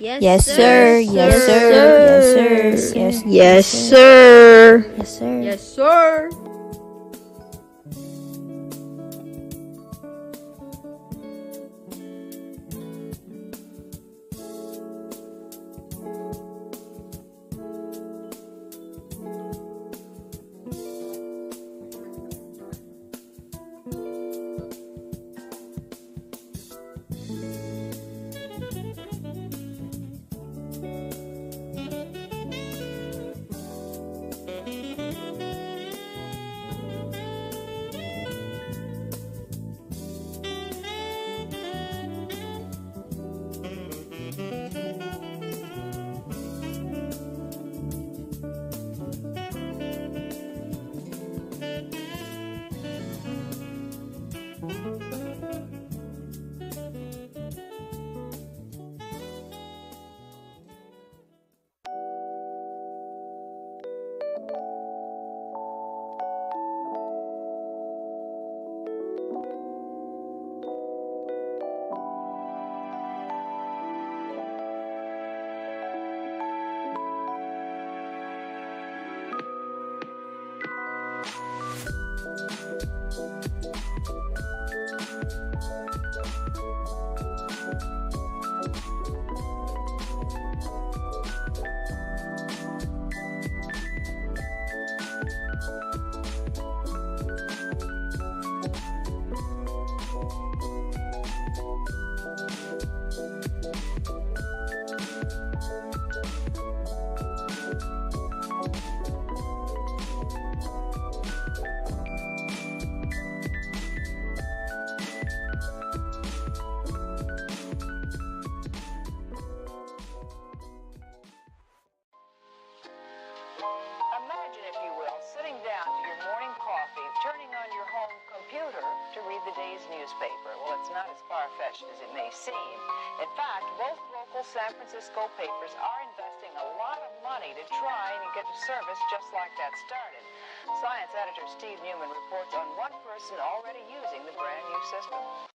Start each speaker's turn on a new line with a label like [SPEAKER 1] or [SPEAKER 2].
[SPEAKER 1] Yes,
[SPEAKER 2] Yes, sir. Yes, sir. Yes, sir. Yes,
[SPEAKER 3] Yes, sir.
[SPEAKER 2] Yes, sir.
[SPEAKER 1] Yes, sir.
[SPEAKER 4] As far fetched as it may seem. In fact, both local San Francisco papers are investing a lot of money to try and get a service just like that started. Science editor Steve Newman reports on one person already using the brand new system.